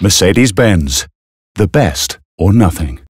Mercedes-Benz. The best or nothing.